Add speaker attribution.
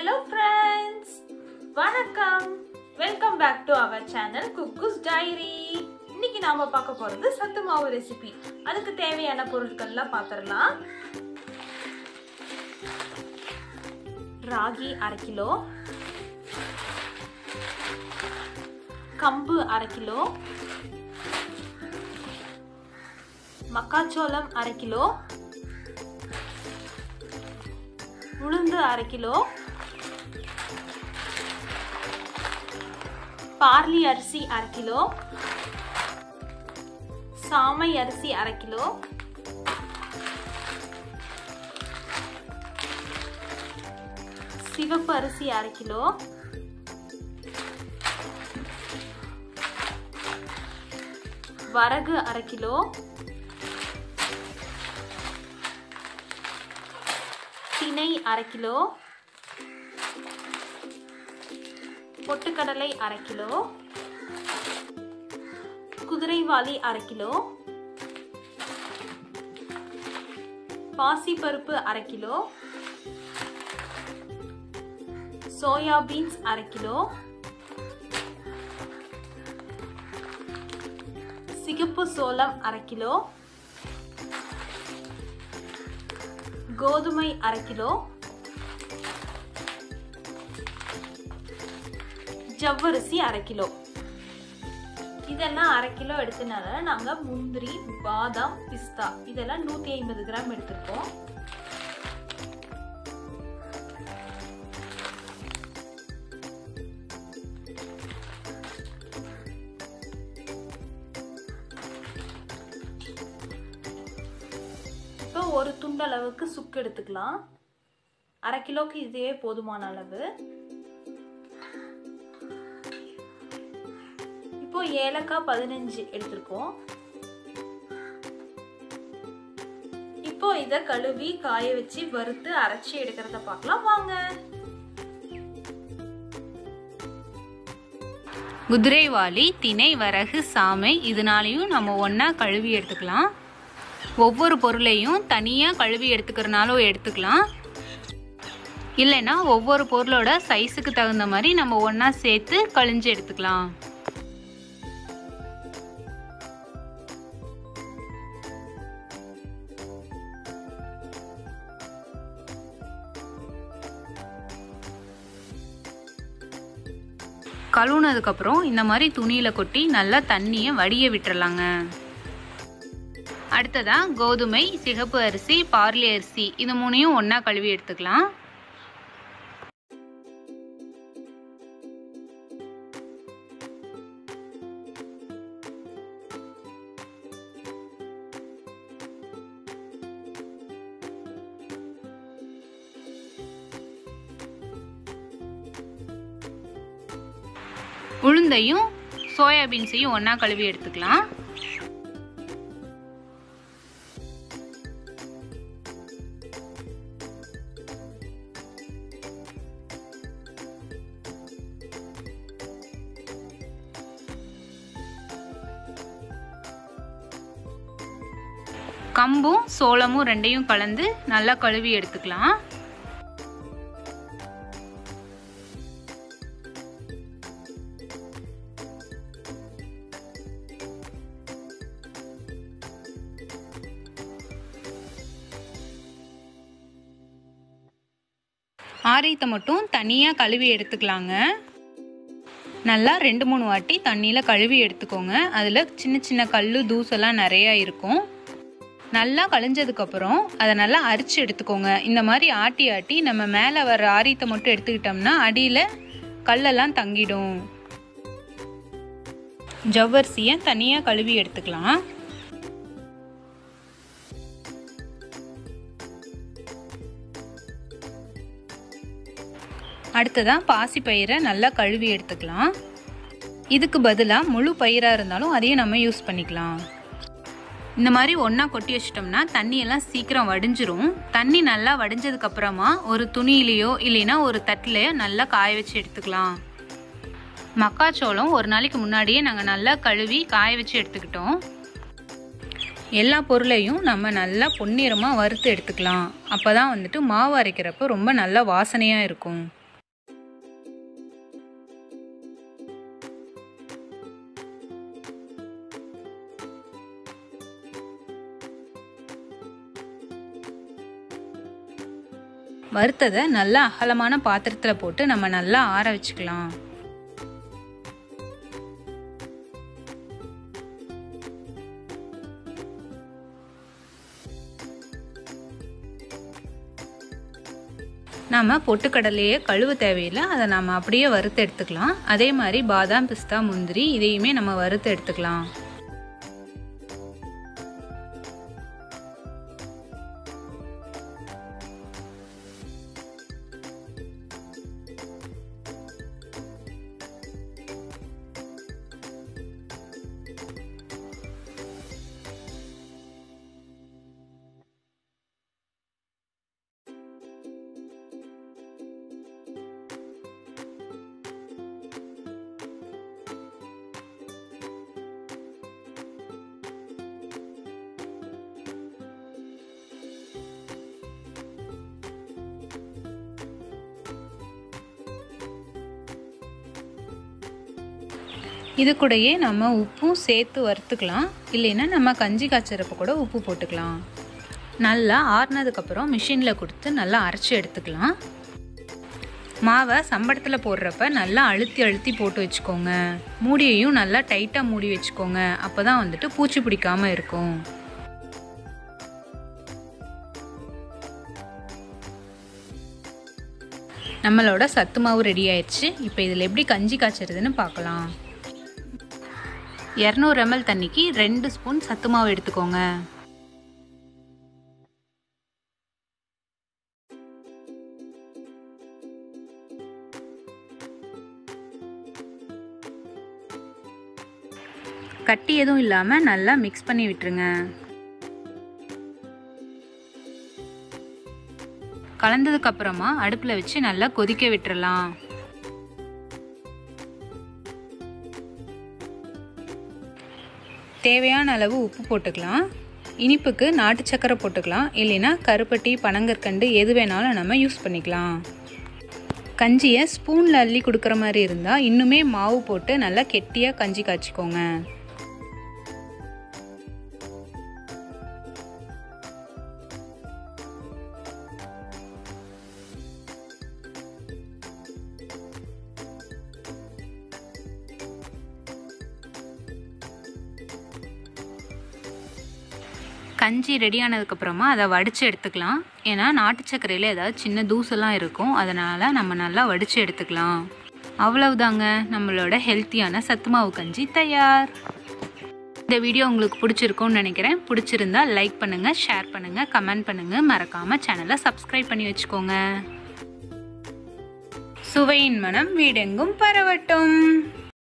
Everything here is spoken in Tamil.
Speaker 1: ஹலோ ஃப்ரெண்ட்ஸ் வணக்கம். Welcome back to our channel cook's diary இன்னைக்கு நாம பார்க்க போறது சத்து மாவு ரெசிபி அதுக்கு தேவையான பொருட்கள்லாம் பார்த்துடலாம் ராகி அரை கிலோ. கம்பு அரை கிலோ. மக்காச்சோளம் அரை கிலோ. உளுந்து அரை கிலோ. பார்லி அரிசி அரை கிலோ. சாமை அரிசி அரை கிலோ. சிவப்பு அரிசி அரை கிலோ. வரகு அரை கிலோ. திணை அரை கிலோ. பொட்டுக்கடலை அரை கிலோ. குதிரைவாளி அரை கிலோ. பாசிப்பருப்பு அரை கிலோ. சோயா பீன்ஸ் அரை கிலோ. சிகப்பு சோளம் அரை கிலோ. கோதுமை அரை கிலோ. ஜவ்வரிசி அரை கிலோ. இதெல்லாம் அரை கிலோ எடுத்தனால நாங்கள் முந்திரி பாதாம் பிஸ்தா. இதெல்லாம் நூற்றி ஐம்பது கிராம் எடுத்திருக்கோம். இப்போ ஒரு துண்டளவுக்கு சுக்கு எடுத்துக்கலாம். அரை கிலோக்கு இதே போதுமான அளவு. இப்போ ஏலக்காய் பதினஞ்சு எடுத்திருக்கோம். இப்போ இத கழுவி காய வச்சு வறுத்து அரைச்சி எடுக்கிறத பார்க்கலாம். வாங்க.
Speaker 2: குதிரைவாளி திணை வரகு சாமை இதனாலையும் நம்ம ஒன்றா கழுவி எடுத்துக்கலாம். ஒவ்வொரு பொருளையும் தனியாக கழுவி எடுத்துக்கிறனாலும் எடுத்துக்கலாம். இல்லைன்னா ஒவ்வொரு பொருளோட சைஸுக்கு தகுந்த மாதிரி நம்ம ஒன்றா சேர்த்து கழிஞ்சு எடுத்துக்கலாம். கழுவுனதுக்கப்புறம் இந்த மாதிரி துணியில் கொட்டி நல்லா தண்ணியை வடிய விட்டுறலாங்க. அடுத்ததாக கோதுமை சிகப்பு அரிசி பார்லி அரிசி இது மூணையும் ஒன்றா கழுவி எடுத்துக்கலாம். உளுந்தையும் சோயாபீன்ஸையும் ஒன்றா கழுவி எடுத்துக்கலாம். கம்பும் சோளமும் ரெண்டையும் கலந்து நல்லா கழுவி எடுத்துக்கலாம். ஆரியத்தை மட்டும் தனியாக கழுவி எடுத்துக்கலாங்க. நல்லா ரெண்டு மூணு வாட்டி தண்ணியில் கழுவி எடுத்துக்கோங்க. அதில் சின்ன சின்ன கல் தூசெல்லாம் நிறையா இருக்கும். நல்லா கழிஞ்சதுக்கப்புறம் அதை நல்லா அரிச்சு எடுத்துக்கோங்க. இந்த மாதிரி ஆட்டி ஆட்டி நம்ம மேலே வர ஆரியத்தை மட்டும் எடுத்துக்கிட்டோம்னா அடியில் கல்லெல்லாம் தங்கிடும். ஜவ்வரிசியை தனியாக கழுவி எடுத்துக்கலாம். அடுத்ததான் பாசி பயிரை நல்லா கழுவி எடுத்துக்கலாம். இதுக்கு பதிலாக முழு பயிராக இருந்தாலும் அதையும் நம்ம யூஸ் பண்ணிக்கலாம். இந்த மாதிரி ஒன்றா கொட்டி வச்சிட்டோம்னா தண்ணியெல்லாம் சீக்கிரம் வடிஞ்சிரும். தண்ணி நல்லா வடிஞ்சதுக்கப்புறமா ஒரு துணியிலையோ இல்லைன்னா ஒரு தட்டிலையோ நல்லா காய வச்சு எடுத்துக்கலாம். மக்காச்சோளம் ஒரு நாளைக்கு முன்னாடியே நாங்கள் நல்லா கழுவி காய வச்சு எடுத்துக்கிட்டோம். எல்லா பொருளையும் நம்ம நல்லா பொன்னிறமாக வறுத்து எடுத்துக்கலாம். அப்போ தான் வந்துட்டு மாவு அரைக்கிறப்ப ரொம்ப நல்லா வாசனையாக இருக்கும். வறுத்ததை நல்லா அகலமான பாத்திரத்தில் போட்டு நம்ம நல்லா ஆற வச்சுக்கலாம். நம்ம பொட்டுக்கடலையே கழுவ தேவையில்லை அதை நம்ம அப்படியே வறுத்து எடுத்துக்கலாம். அதே மாதிரி பாதாம் பிஸ்தா முந்திரி இதையுமே நம்ம வறுத்து எடுத்துக்கலாம். இது கூடயே நம்ம உப்பும் சேர்த்து வறுத்துக்கலாம். இல்லைன்னா நம்ம கஞ்சி காய்ச்சறப்ப கூட உப்பு போட்டுக்கலாம். நல்லா ஆறுனதுக்கப்புறம் மிஷினில் கொடுத்து நல்லா அரைச்சி எடுத்துக்கலாம். மாவை சம்படத்தில் போடுறப்ப நல்லா அழுத்தி அழுத்தி போட்டு வச்சுக்கோங்க. மூடியையும் நல்லா டைட்டாக மூடி வச்சுக்கோங்க. அப்போ தான் வந்துட்டு பூச்சி பிடிக்காமல் இருக்கும். நம்மளோட சத்து மாவு ரெடி ஆயிடுச்சு. இப்போ இதில் எப்படி கஞ்சி காய்ச்சறதுன்னு பார்க்கலாம். இரநூறு எம்எல் தண்ணிக்கு ரெண்டு ஸ்பூன் சத்து மாவு எடுத்துக்கோங்க. கட்டி எதுவும் இல்லாமல் நல்லா மிக்ஸ் பண்ணி விட்டுருங்க. கலந்ததுக்கப்புறமா அடுப்பில் வச்சு நல்லா கொதிக்க விட்டுறலாம். தேவையான அளவு உப்பு போட்டுக்கலாம். இனிப்புக்கு நாட்டு சக்கரை போட்டுக்கலாம். இல்லைன்னா கருப்பட்டி பனங்கற்கண்டு எது வேணாலும் நம்ம யூஸ் பண்ணிக்கலாம். கஞ்சியை ஸ்பூனில் அள்ளி கொடுக்குற மாதிரி இருந்தால் இன்னுமே மாவு போட்டு நல்லா கெட்டியாக கஞ்சி காய்ச்சிக்கோங்க. கஞ்சி ரெடி ஆனதுக்கப்புறமா அதை வடித்து எடுத்துக்கலாம். ஏன்னா நாட்டு சர்க்கரையில் ஏதாவது சின்ன தூசெல்லாம் இருக்கும். அதனால் நம்ம நல்லா வடித்து எடுத்துக்கலாம். அவ்வளவுதாங்க. நம்மளோட ஹெல்த்தியான சத்து மாவு கஞ்சி தயார். இந்த வீடியோ உங்களுக்கு பிடிச்சிருக்கும்னு நினைக்கிறேன். பிடிச்சிருந்தா லைக் பண்ணுங்கள் ஷேர் பண்ணுங்கள் கமெண்ட் பண்ணுங்கள் மறக்காமல் சேனலை சப்ஸ்கிரைப் பண்ணி வச்சுக்கோங்க. சுவையின் மனம் வீடெங்கும் பரவட்டும்.